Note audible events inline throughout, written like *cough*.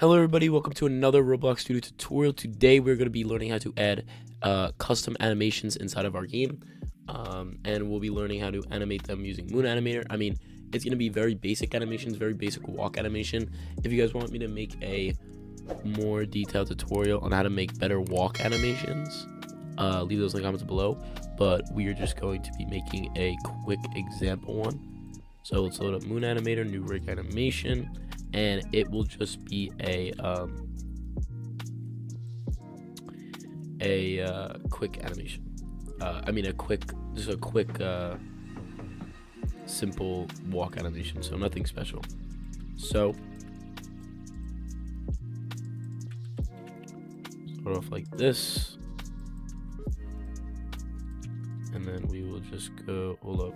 Hello everybody, welcome to another Roblox Studio tutorial. Today we're going to be learning how to add uh, custom animations inside of our game. Um, and we'll be learning how to animate them using Moon Animator. I mean, it's going to be very basic animations, very basic walk animation. If you guys want me to make a more detailed tutorial on how to make better walk animations, uh, leave those in the comments below. But we are just going to be making a quick example one. So let's load up Moon Animator, new rig animation and it will just be a um, a uh, quick animation. Uh, I mean, a quick, just a quick, uh, simple walk animation. So nothing special. So start off like this, and then we will just go. Hold up.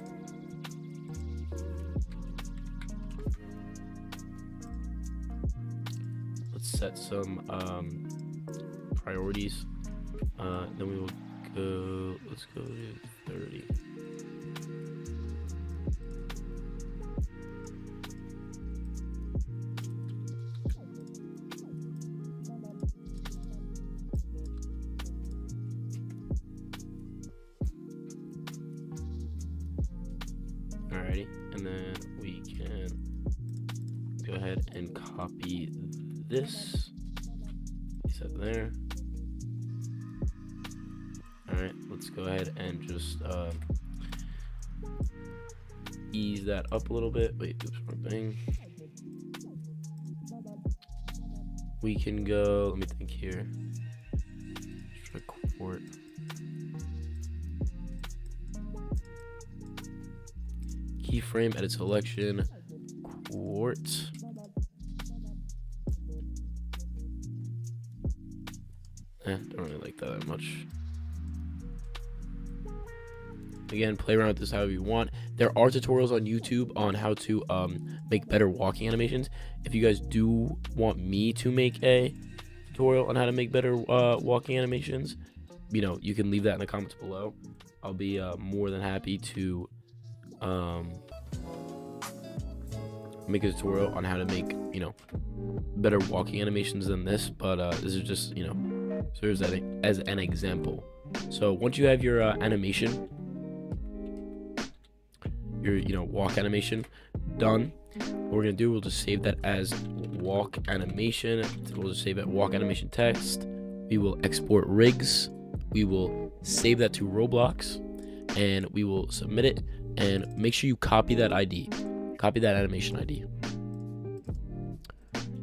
Set some um, priorities. Uh, then we will go, let's go to 30. Alrighty, and then we can go ahead and copy this. Set there. Alright, let's go ahead and just uh, ease that up a little bit. Wait, oops, wrong thing. We can go, let me think here. Quart. Keyframe, edit selection, quart. Eh, don't really like that that much. Again, play around with this however you want. There are tutorials on YouTube on how to um, make better walking animations. If you guys do want me to make a tutorial on how to make better uh, walking animations, you know, you can leave that in the comments below. I'll be uh, more than happy to um, make a tutorial on how to make, you know, better walking animations than this. But uh, this is just, you know, so here's that as an example. So once you have your uh, animation, your you know walk animation done, what we're gonna do, we'll just save that as walk animation. We'll just save it walk animation text. We will export rigs. We will save that to Roblox, and we will submit it. And make sure you copy that ID. Copy that animation ID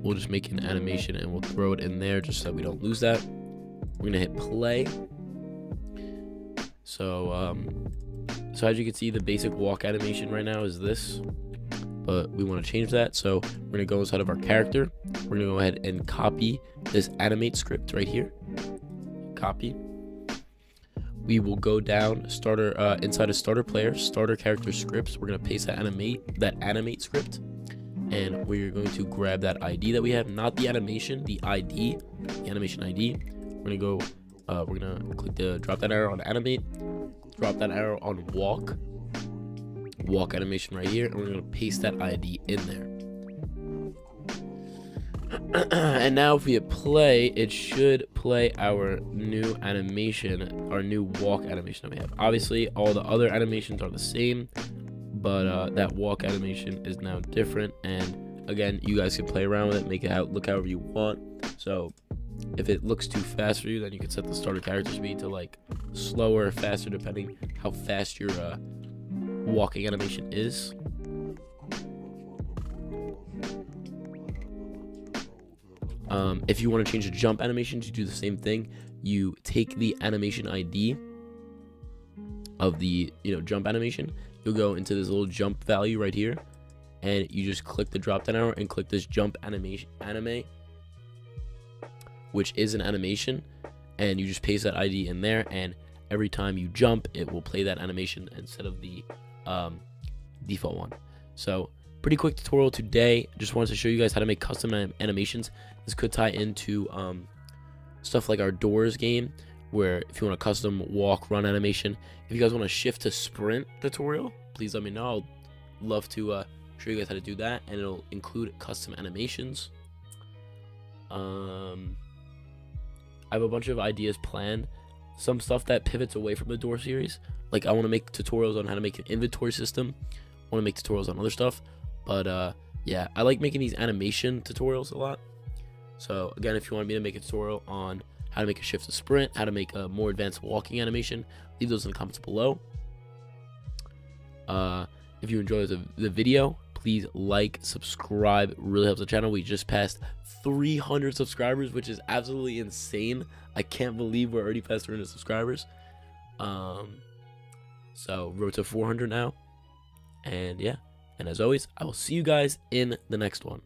we'll just make an animation and we'll throw it in there just so we don't lose that we're gonna hit play. So, um, so as you can see, the basic walk animation right now is this, but we want to change that. So we're gonna go inside of our character. We're gonna go ahead and copy this animate script right here. Copy. We will go down starter uh, inside of starter player, starter character scripts. We're gonna paste that animate that animate script, and we're going to grab that ID that we have, not the animation, the ID, the animation ID we're gonna go, uh, we're gonna click the drop that arrow on animate, drop that arrow on walk, walk animation right here, and we're gonna paste that ID in there. *clears throat* and now if we play, it should play our new animation, our new walk animation that we have. Obviously, all the other animations are the same, but uh, that walk animation is now different. And again, you guys can play around with it, make it out look however you want. So if it looks too fast for you, then you can set the starter character speed to like slower or faster depending how fast your uh, walking animation is. Um, if you want to change the jump animation, you do the same thing. You take the animation ID of the you know jump animation. You'll go into this little jump value right here, and you just click the drop down arrow and click this jump animation animate which is an animation, and you just paste that ID in there, and every time you jump, it will play that animation instead of the um, default one. So pretty quick tutorial today. Just wanted to show you guys how to make custom animations. This could tie into um, stuff like our doors game, where if you want a custom walk run animation, if you guys want to shift to sprint tutorial, please let me know. I'll love to uh, show you guys how to do that, and it'll include custom animations. Um, I have a bunch of ideas planned. Some stuff that pivots away from the door series. Like I want to make tutorials on how to make an inventory system. I want to make tutorials on other stuff. But uh, yeah, I like making these animation tutorials a lot. So again, if you want me to make a tutorial on how to make a shift to sprint, how to make a more advanced walking animation, leave those in the comments below. Uh, if you enjoyed the, the video, please like, subscribe. Really helps the channel. We just passed 300 subscribers, which is absolutely insane. I can't believe we're already past 300 subscribers. Um, so road to 400 now. And yeah, and as always, I will see you guys in the next one.